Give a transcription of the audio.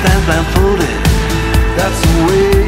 stand blindfolded. That's the way.